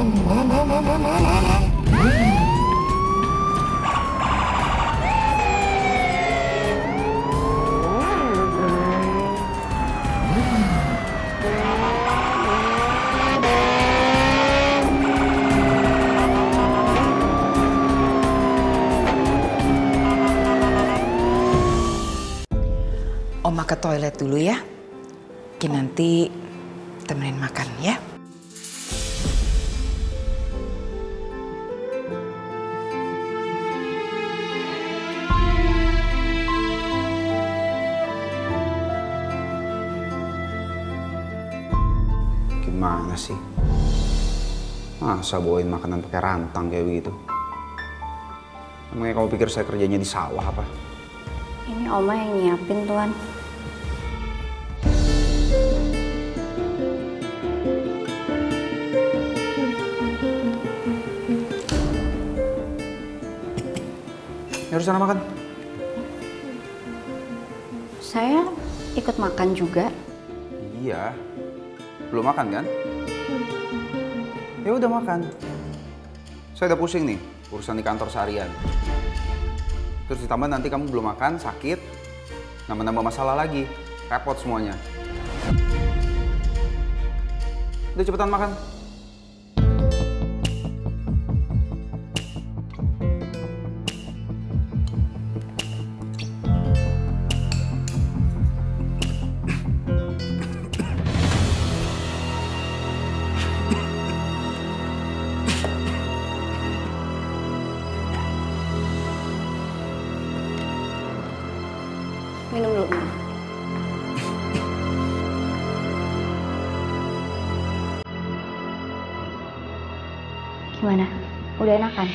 Oma ke toilet dulu ya. Ki nanti temenin makan ya. Gimana sih? Masa bawain makanan pakai rantang kayak begitu? Emangnya kamu pikir saya kerjanya di sawah apa? Ini Oma yang nyiapin tuan. Ya harus sana makan. Saya ikut makan juga. Iya. Belum makan kan? Ya udah makan. Saya udah pusing nih urusan di kantor seharian. Terus ditambah nanti kamu belum makan, sakit, nambah-nambah masalah lagi, repot semuanya. Udah cepetan makan. Gimana? Udah enakan?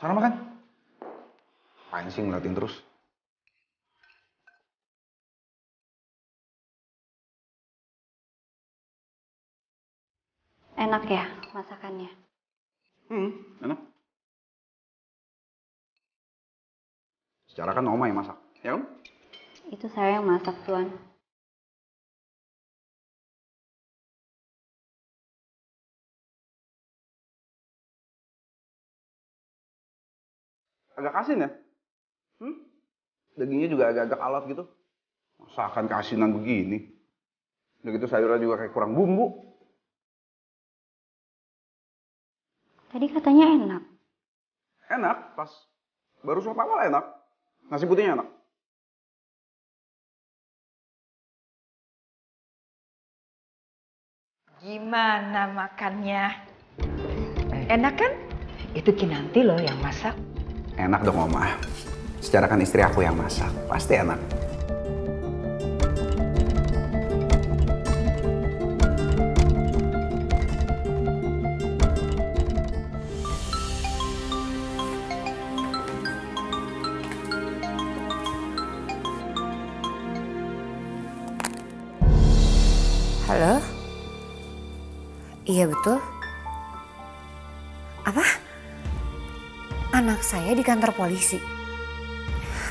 Sana makan. Apaan sih ngeliatin terus? Enak ya masakannya? Hmm, enak. Secara kan Oma yang masak, ya kan? Itu saya yang masak tuan. Agak asin ya? Hmm? Dagingnya juga agak-agak alat gitu. Masakan keasinan begini. Udah gitu sayurnya juga kayak kurang bumbu. Tadi katanya enak. Enak, pas baru suap awal enak. Nasi putihnya enak. Gimana makannya? Enak kan? Itu Kinanti loh yang masak. Enak dong Oma. Secara kan istri aku yang masak, pasti enak. Halo? Iya betul. Apa? Anak saya di kantor polisi.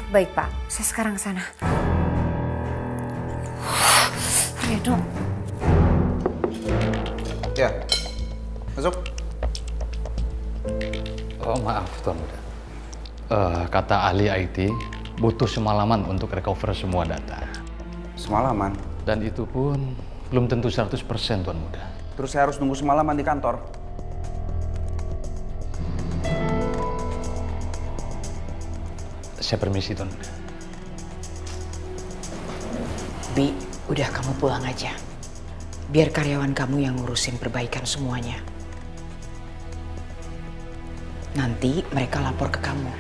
Baik pak, saya sekarang ke sana. Ya dong. Ya, masuk. Oh maaf Tuan Muda. Eh, kata ahli IT, butuh semalaman untuk recover semua data. Semalaman. Dan itu pun belum tentu 100% Tuan Muda. Terus saya harus nunggu semalaman di kantor. Saya permisi Muda. Bi, udah kamu pulang aja. Biar karyawan kamu yang ngurusin perbaikan semuanya. Nanti mereka lapor ke kamu.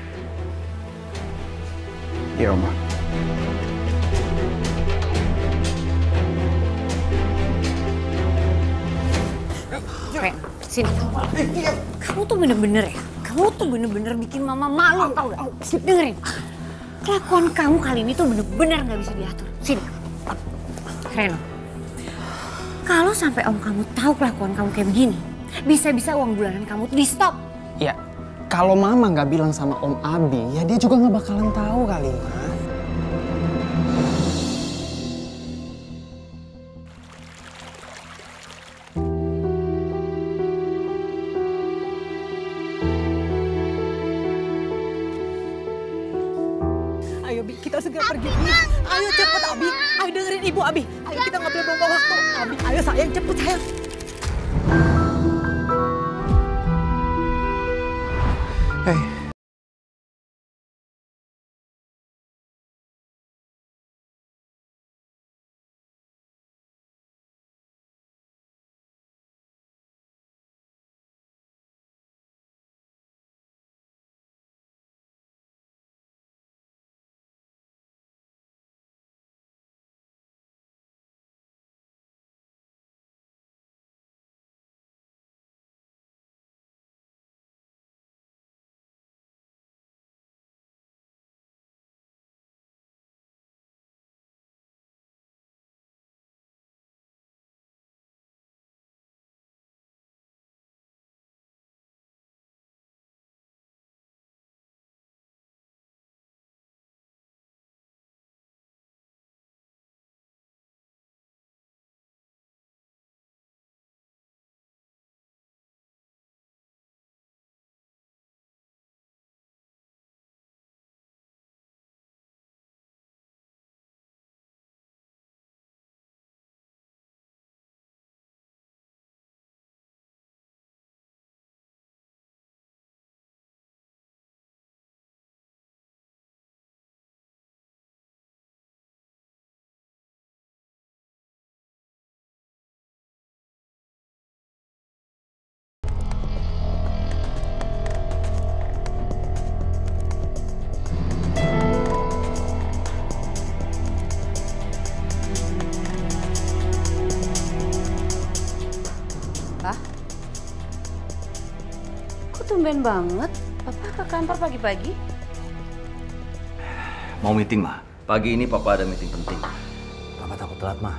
Iya, Oma. Ren, sini. Kamu tuh bener-bener ya. Kamu tuh bener-bener bikin mama malu tau gak? Sini, dengerin. Kelakuan kamu kali ini tuh bener-bener gak bisa diatur. Sini. Reno. Kalau sampai om kamu tahu kelakuan kamu kayak begini, bisa-bisa uang bulanan kamu di stop. Ya, kalau mama nggak bilang sama Om Abi, ya dia juga nggak bakalan tahu kali, Ma. Kita segera pergi Bi. Ayo cepet Abi. Ayo dengerin ibu Abi. Ayo kita nggak boleh waktu. Abi, ayo sayang cepet sayang. Tumben banget? Papa ke kantor pagi-pagi? Mau meeting mah. Pagi ini papa ada meeting penting. Papa takut telat mah.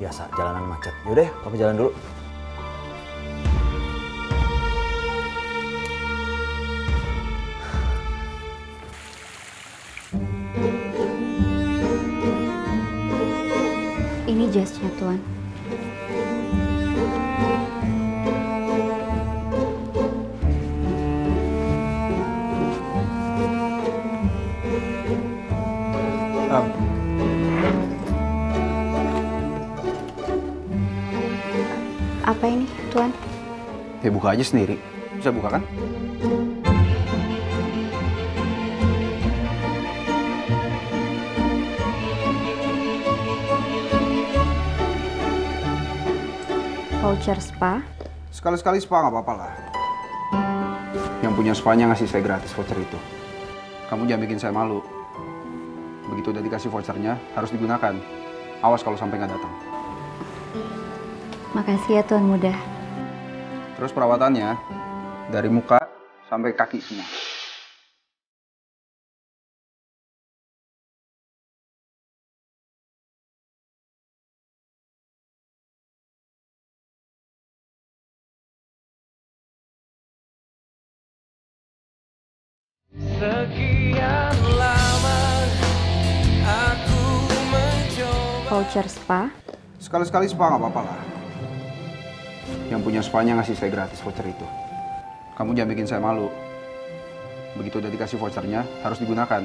Biasa jalanan macet. Yaudah, papa jalan dulu. Ini jasnya tuan. Apa ini, tuan? Ya buka aja sendiri. Bisa buka kan? Voucher spa? Sekali-sekali spa nggak apa-apa lah. Yang punya spanya ngasih saya gratis voucher itu. Kamu jangan bikin saya malu. Begitu udah dikasih vouchernya, harus digunakan. Awas kalau sampai nggak datang. Makasih ya tuan muda. Terus perawatannya, dari muka sampai kaki semua. Voucher spa? Sekali-sekali spa nggak apa-apa lah. Yang punya spanya ngasih saya gratis voucher itu. Kamu jangan bikin saya malu. Begitu udah dikasih vouchernya, harus digunakan.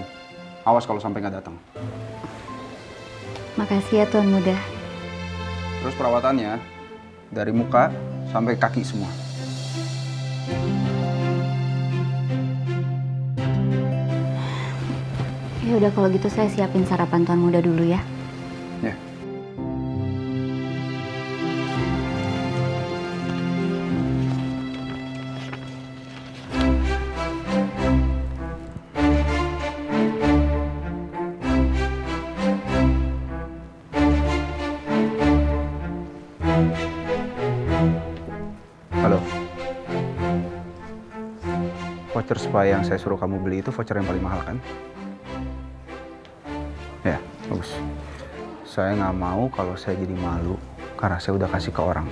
Awas kalau sampai nggak datang. Makasih ya tuan muda. Terus perawatannya, dari muka sampai kaki semua. Ya udah kalau gitu saya siapin sarapan tuan muda dulu ya. Ya. Voucher spa yang saya suruh kamu beli itu voucher yang paling mahal kan? Ya, bagus. Saya nggak mau kalau saya jadi malu karena saya udah kasih ke orang.